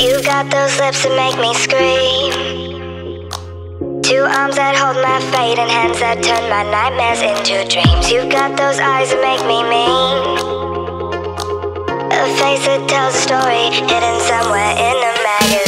You got those lips that make me scream. Two arms that hold my fate and hands that turn my nightmares into dreams. You got those eyes that make me mean. A face that tells a story hidden somewhere in a magazine.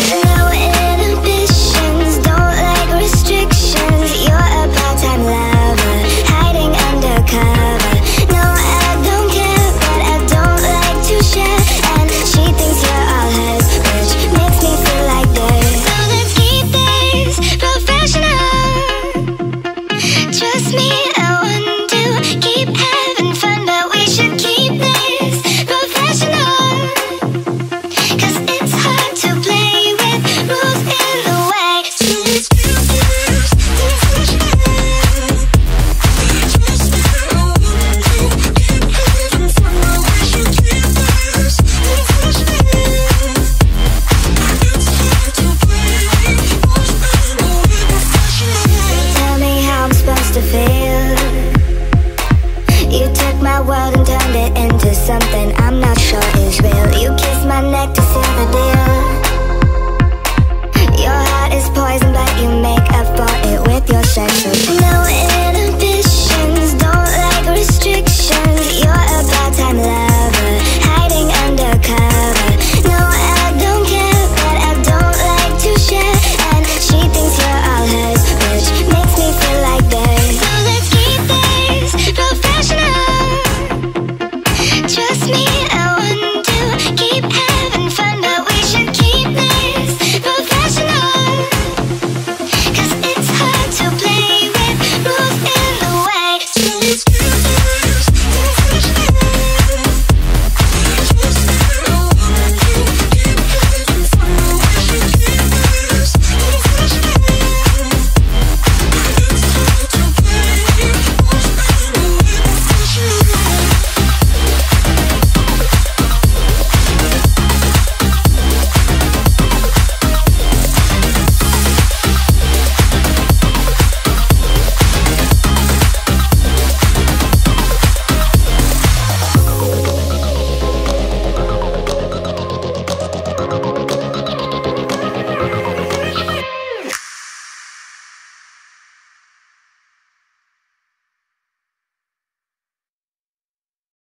something I'm not sure is real. You kiss my neck to seal the deal